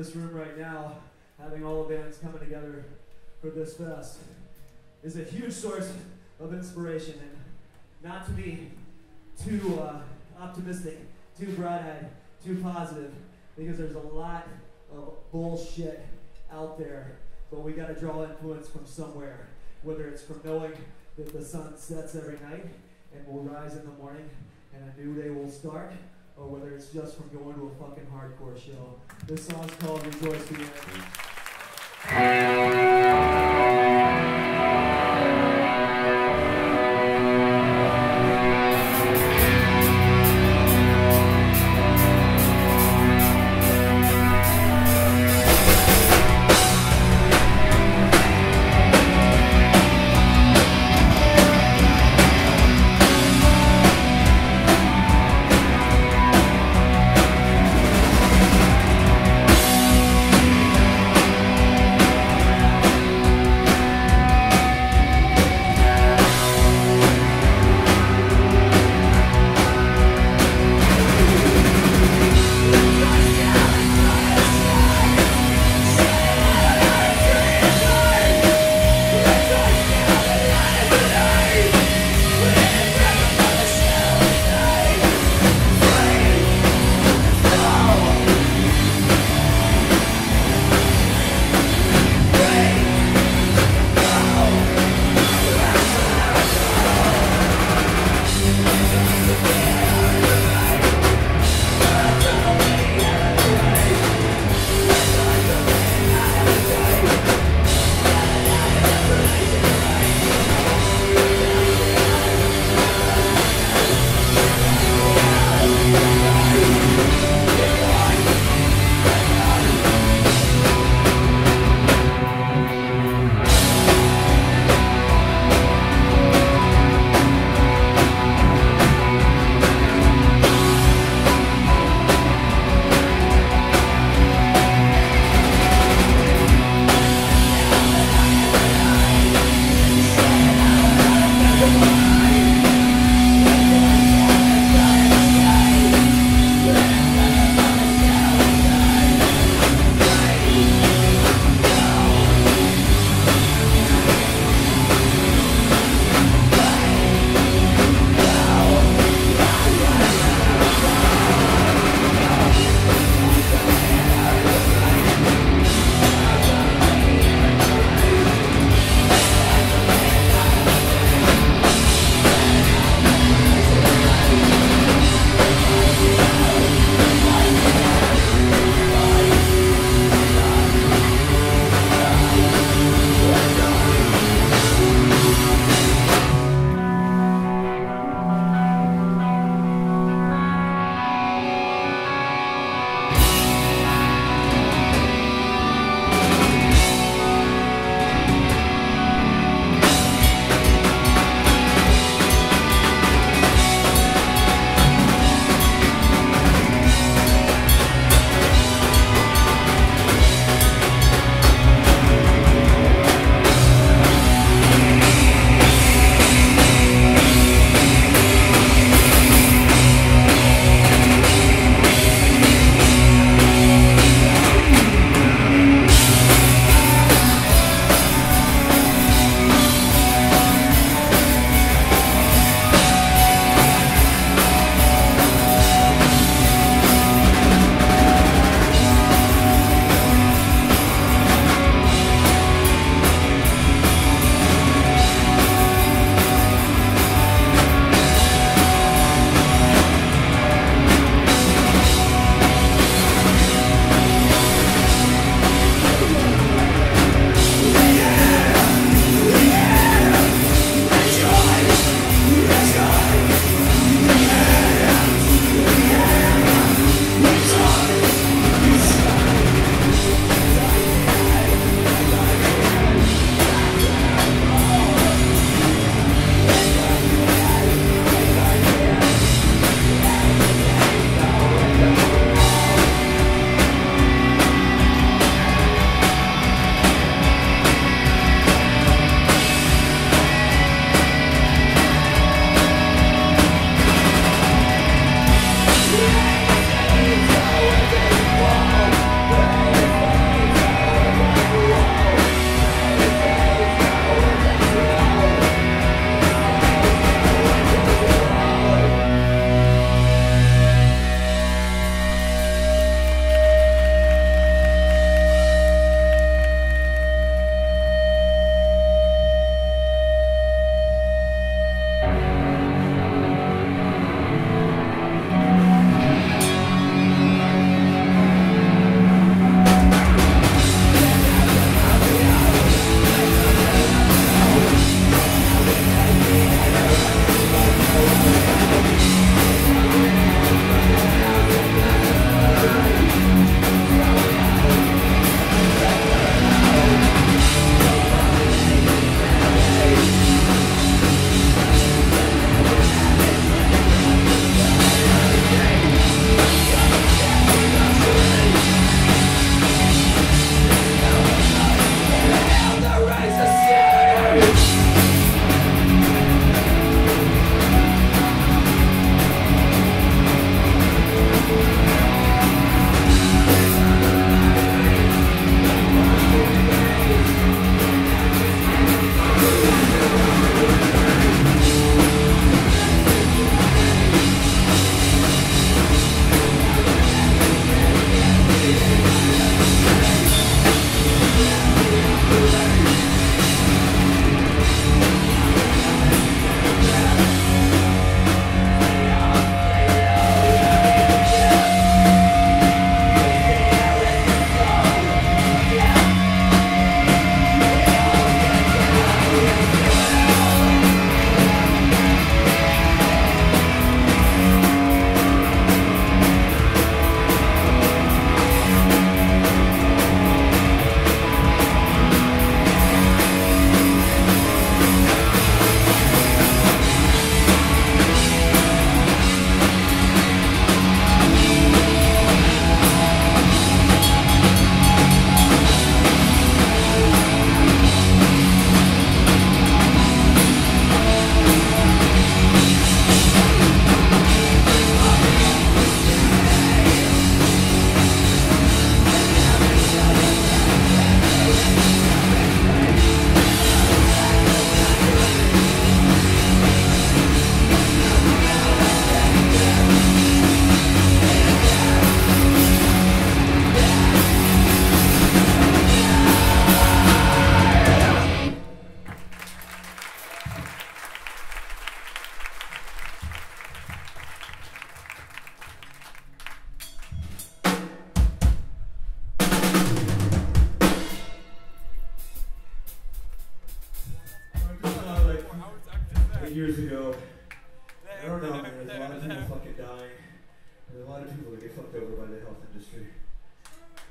this room right now, having all the bands coming together for this fest, is a huge source of inspiration. And not to be too uh, optimistic, too broad-eyed, too positive, because there's a lot of bullshit out there. But we got to draw influence from somewhere, whether it's from knowing that the sun sets every night and will rise in the morning and a new day will start, or whether it's just from going to a fucking hardcore show. This song's called Rejoice Together.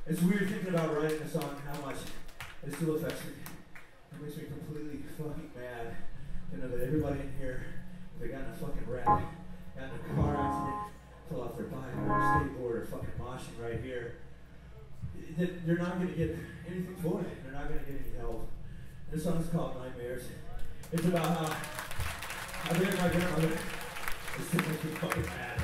It's weird thinking about writing a song, how much it still affects me. It makes me completely fucking mad to know that everybody in here, if they got in a fucking wreck, got in a car accident, fell off their bike or skateboard or fucking moshing right here, that they're not gonna get anything for it. They're not gonna get any help. This song's called Nightmares. It's about how I buried my grandmother. It still makes me fucking mad.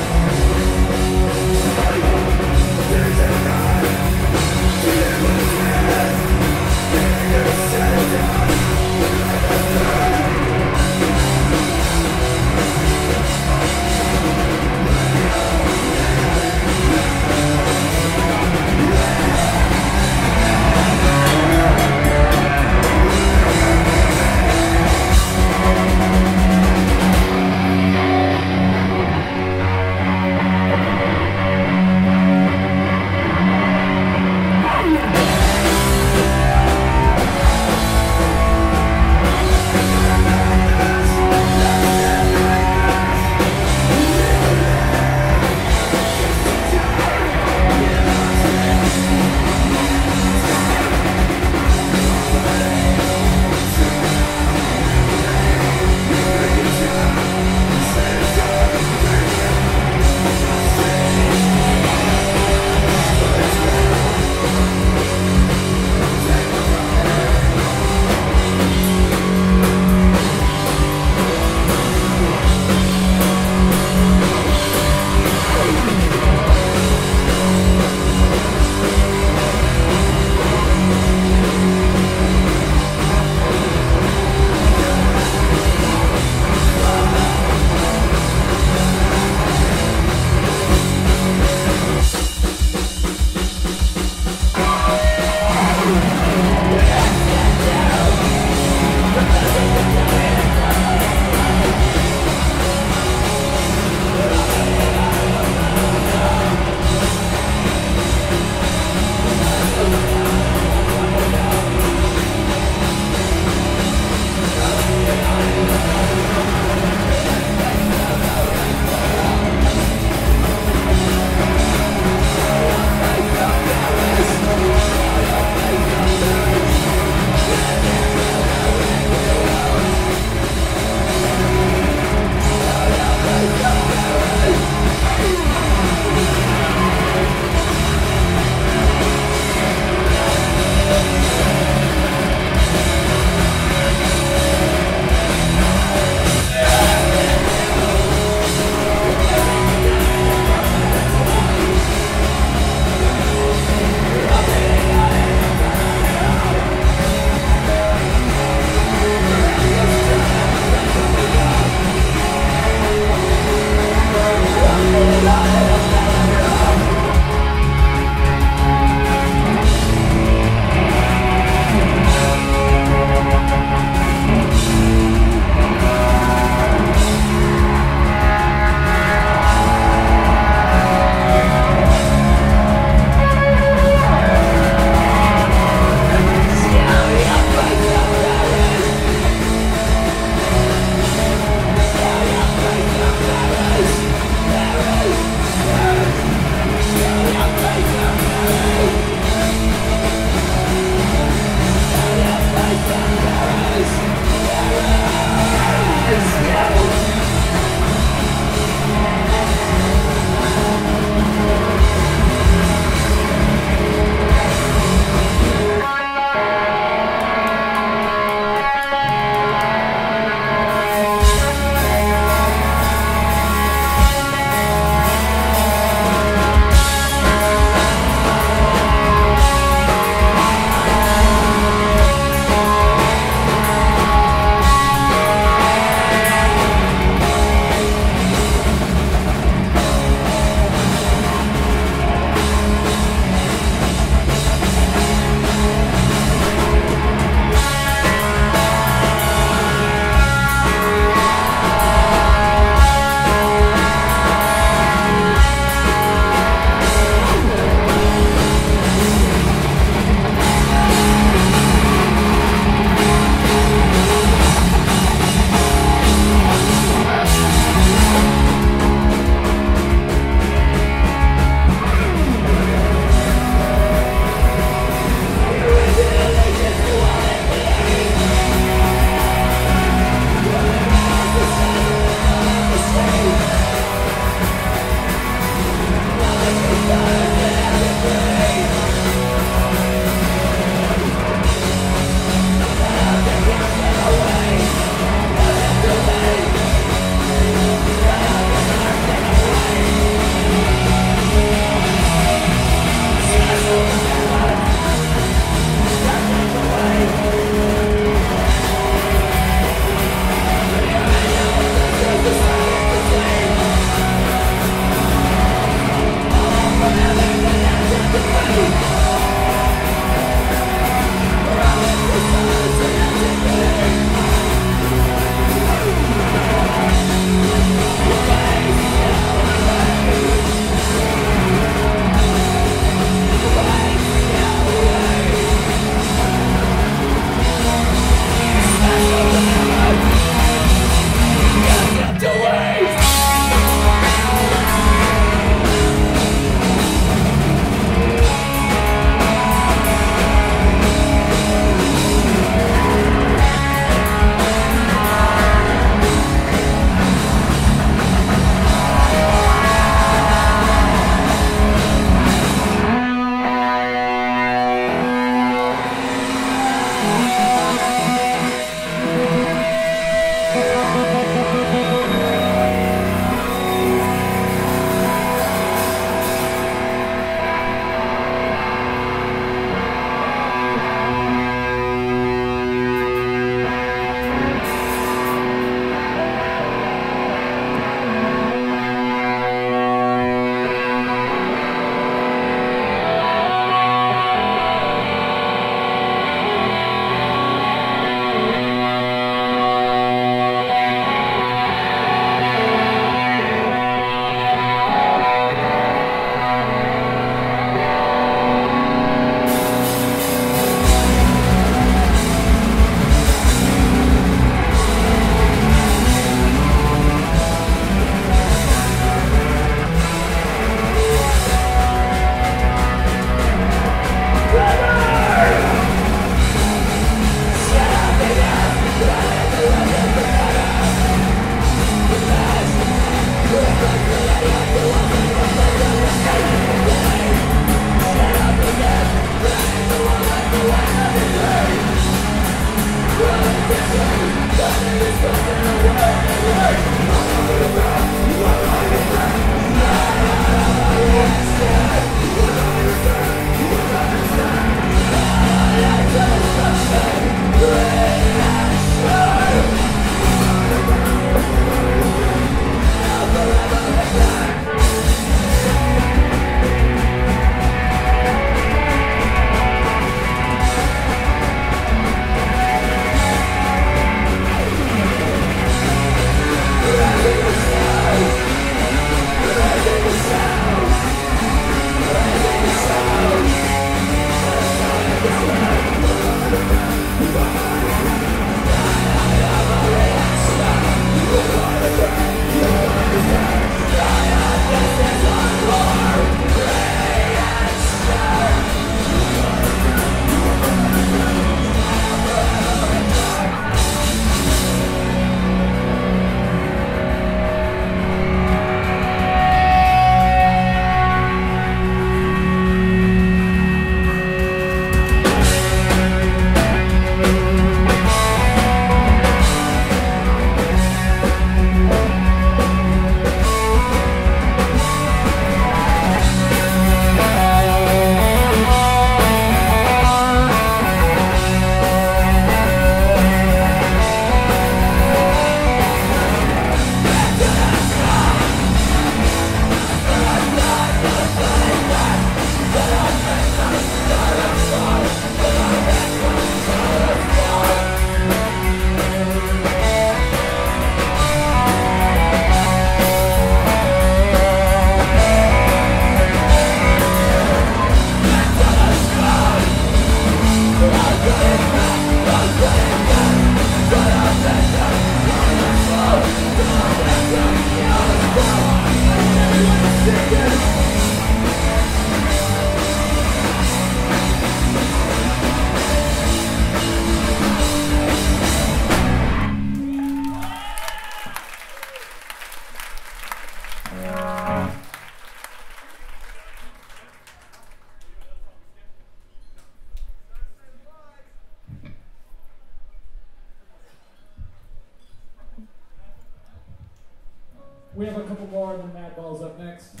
We have a couple more, and then Madball's up next.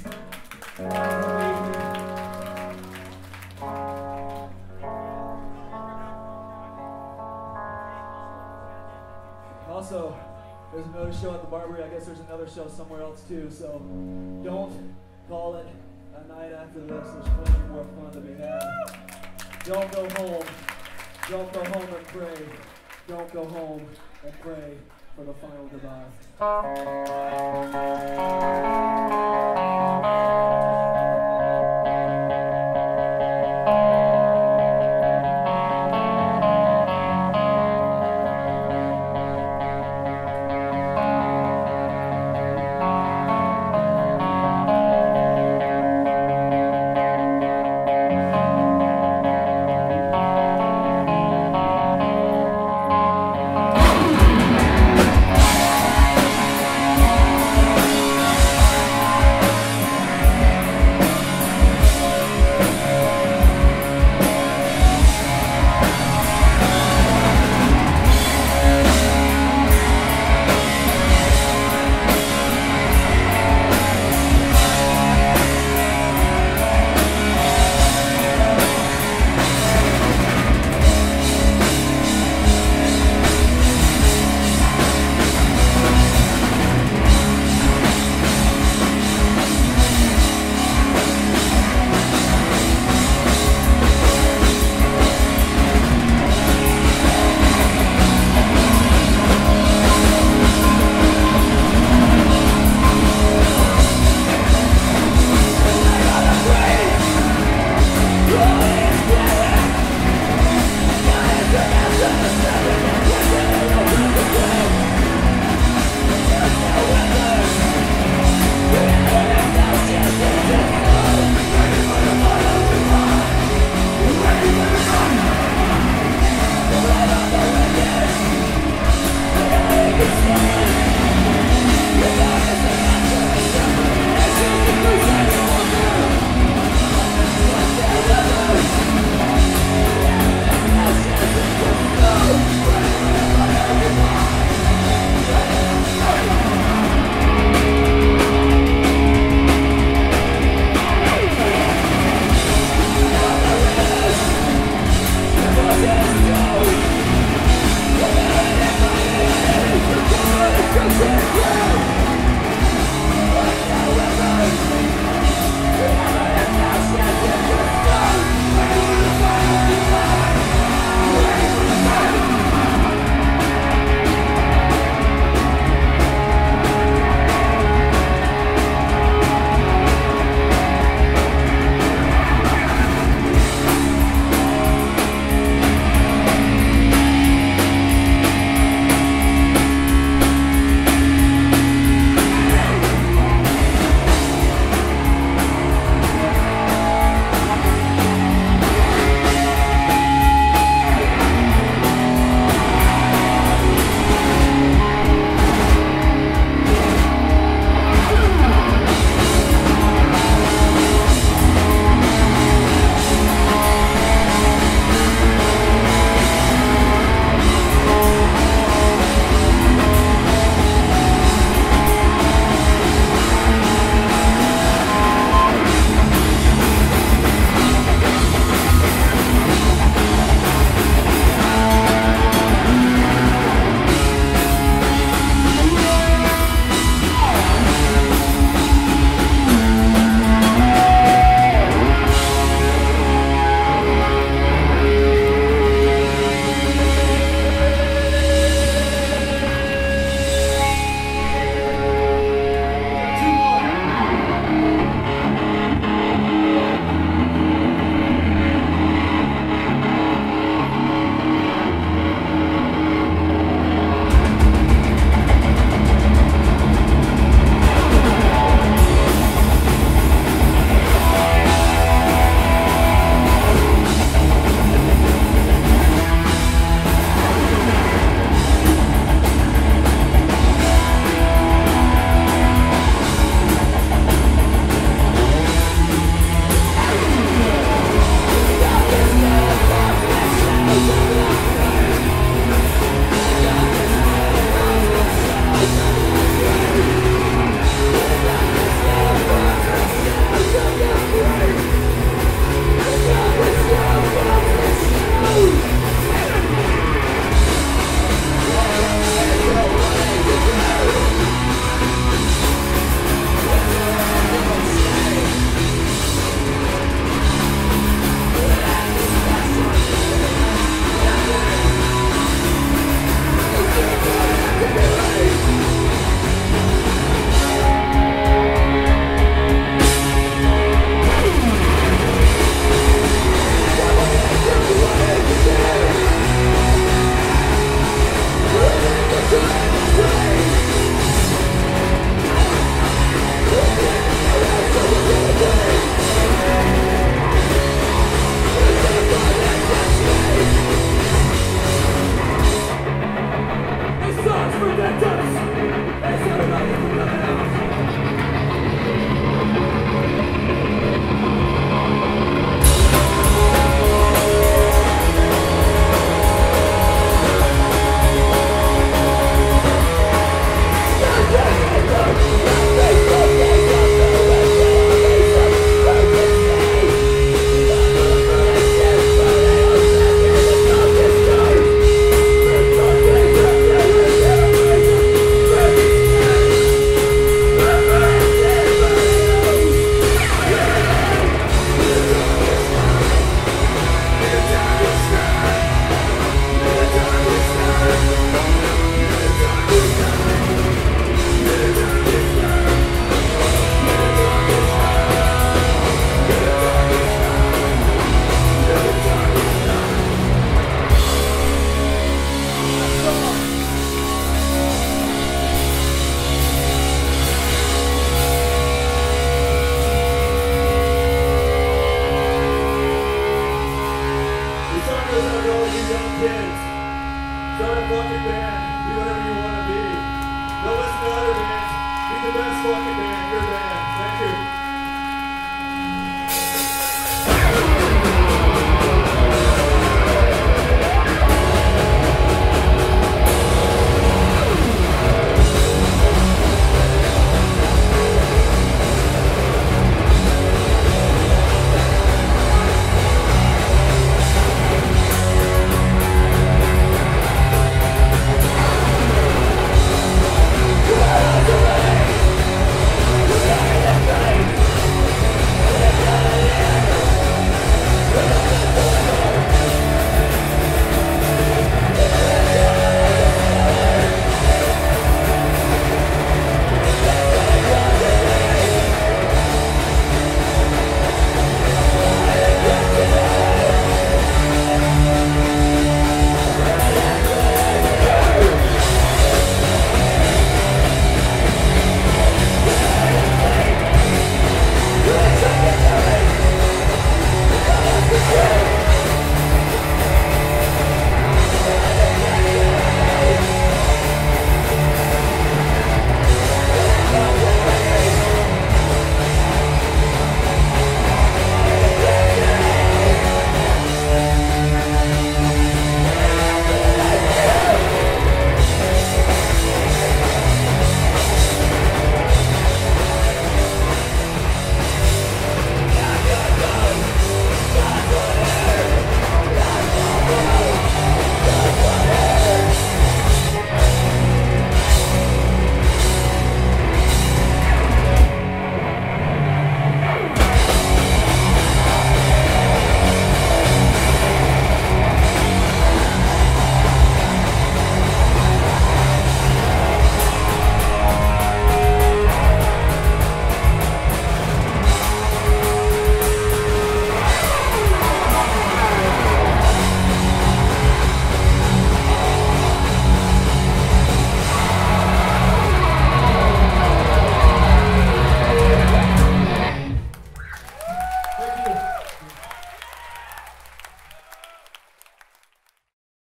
Also, there's another show at the Barbary. I guess there's another show somewhere else too. So don't call it a night after this. There's plenty more fun to be had. Don't go home. Don't go home and pray. Don't go home and pray for the final goodbye.